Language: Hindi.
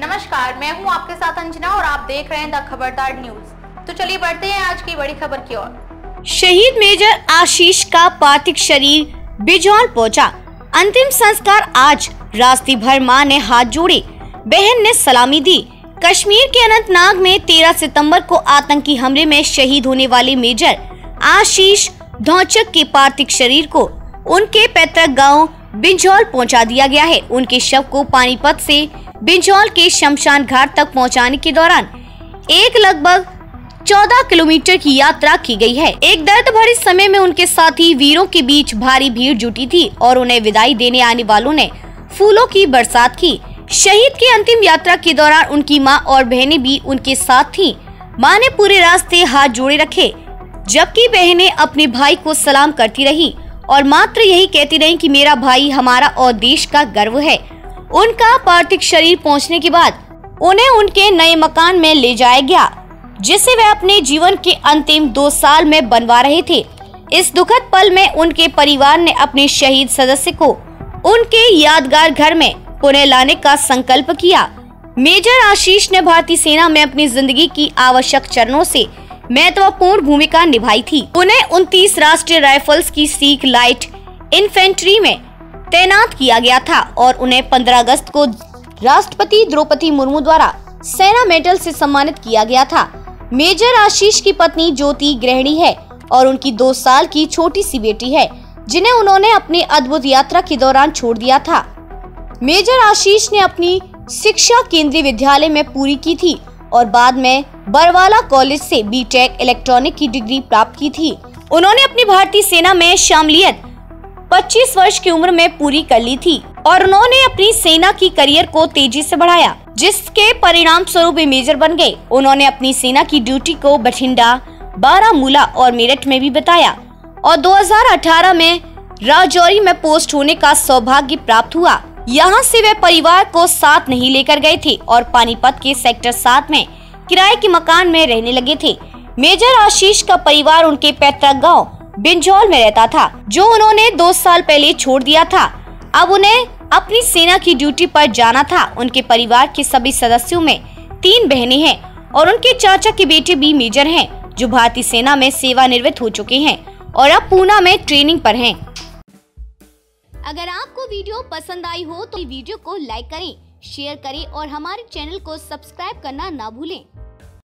नमस्कार, मैं हूँ आपके साथ अंजना और आप देख रहे हैं द खबरदार न्यूज़। तो चलिए बढ़ते हैं आज की बड़ी खबर की ओर। शहीद मेजर आशीष का पार्थिव शरीर बिजौल पहुँचा। अंतिम संस्कार आज। रास्ते भर माँ ने हाथ जोड़े। बहन ने सलामी दी। कश्मीर के अनंतनाग में 13 सितंबर को आतंकी हमले में शहीद होने वाले मेजर आशीष धौचक के पार्थिव शरीर को उनके पैतृक गाँव बिंजौल पहुँचा दिया गया है। उनके शव को पानीपत से बिंजौल के शमशान घाट तक पहुँचाने के दौरान एक लगभग 14 किलोमीटर की यात्रा की गई है। एक दर्द भरे समय में उनके साथी वीरों के बीच भारी भीड़ जुटी थी और उन्हें विदाई देने आने वालों ने फूलों की बरसात की। शहीद की अंतिम यात्रा के दौरान उनकी माँ और बहनें भी उनके साथ थीं। माँ ने पूरे रास्ते हाथ जोड़े रखे, जबकि बहनें अपने भाई को सलाम करती रही और मात्र यही कहती रही कि मेरा भाई हमारा और देश का गर्व है। उनका पार्थिव शरीर पहुँचने के बाद उन्हें उनके नए मकान में ले जाया गया, जिसे वे अपने जीवन के अंतिम दो साल में बनवा रहे थे। इस दुखद पल में उनके परिवार ने अपने शहीद सदस्य को उनके यादगार घर में पुनः लाने का संकल्प किया। मेजर आशीष ने भारतीय सेना में अपनी ज़िंदगी की आवश्यक चरणों से महत्वपूर्ण भूमिका निभाई थी। उन्हें 29 राष्ट्रीय राइफल्स की सीख लाइट इन्फेंट्री में तैनात किया गया था और उन्हें 15 अगस्त को राष्ट्रपति द्रौपदी मुर्मू द्वारा सेना मेडल से सम्मानित किया गया था। मेजर आशीष की पत्नी ज्योति गृहिणी है और उनकी दो साल की छोटी सी बेटी है, जिन्हें उन्होंने अपनी अद्भुत यात्रा के दौरान छोड़ दिया था। मेजर आशीष ने अपनी शिक्षा केंद्रीय विद्यालय में पूरी की थी और बाद में बरवाला कॉलेज से बीटेक इलेक्ट्रॉनिक की डिग्री प्राप्त की थी। उन्होंने अपनी भारतीय सेना में शामिलियत 25 वर्ष की उम्र में पूरी कर ली थी और उन्होंने अपनी सेना की करियर को तेज़ी से बढ़ाया, जिसके परिणाम स्वरूप मेजर बन गए। उन्होंने अपनी सेना की ड्यूटी को बठिंडा, बारामूला और मेरठ में भी बताया और 2018 में राजौरी में पोस्ट होने का सौभाग्य प्राप्त हुआ। यहाँ से वे परिवार को साथ नहीं लेकर गए थे और पानीपत के सेक्टर सात में किराए के मकान में रहने लगे थे। मेजर आशीष का परिवार उनके पैतृक गाँव बिंजौल में रहता था, जो उन्होंने दो साल पहले छोड़ दिया था। अब उन्हें अपनी सेना की ड्यूटी पर जाना था। उनके परिवार के सभी सदस्यों में तीन बहनें हैं और उनके चाचा के बेटे भी मेजर हैं, जो भारतीय सेना में सेवानिवृत्त हो चुके हैं और अब पूना में ट्रेनिंग पर हैं। अगर आपको वीडियो पसंद आई हो तो वीडियो को लाइक करें, शेयर करें और हमारे चैनल को सब्सक्राइब करना ना भूलें।